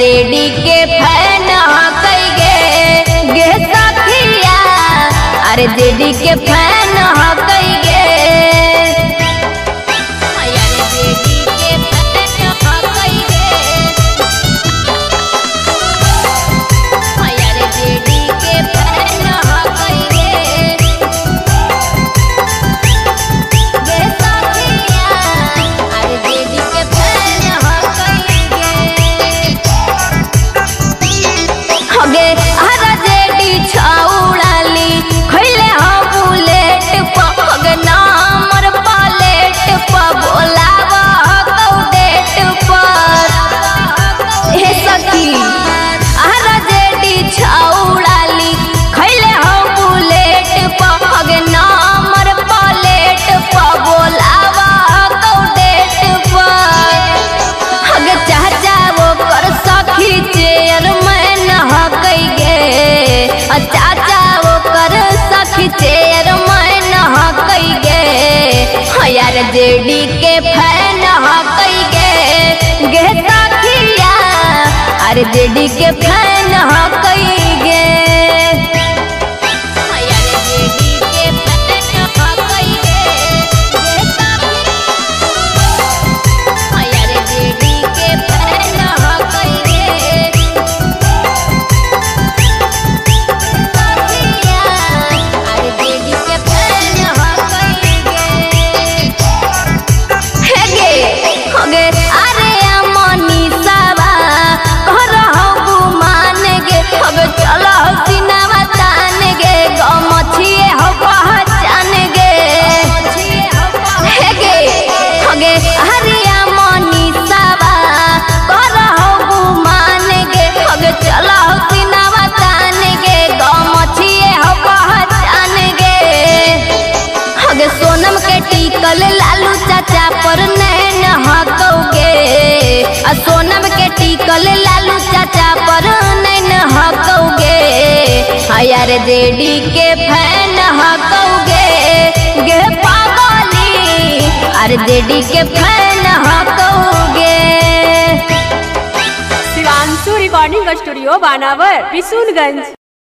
Ready के फैना कई गे गे साथिया अरे जेडी के फ़ैन आर जेडी के फ़ैन हो कई टिकल लालू चाचा पर नैन हकोगे। आ सोनम के टिकल लालू चाचा पर नैन हकोगे। हयार जेडी के फ़ैन हकोगे। गे पागली, अरे जेडी के फ़ैन हकोगे। शिवानशु रिकॉर्डिंग स्टूडियो बानावर किशुनगंज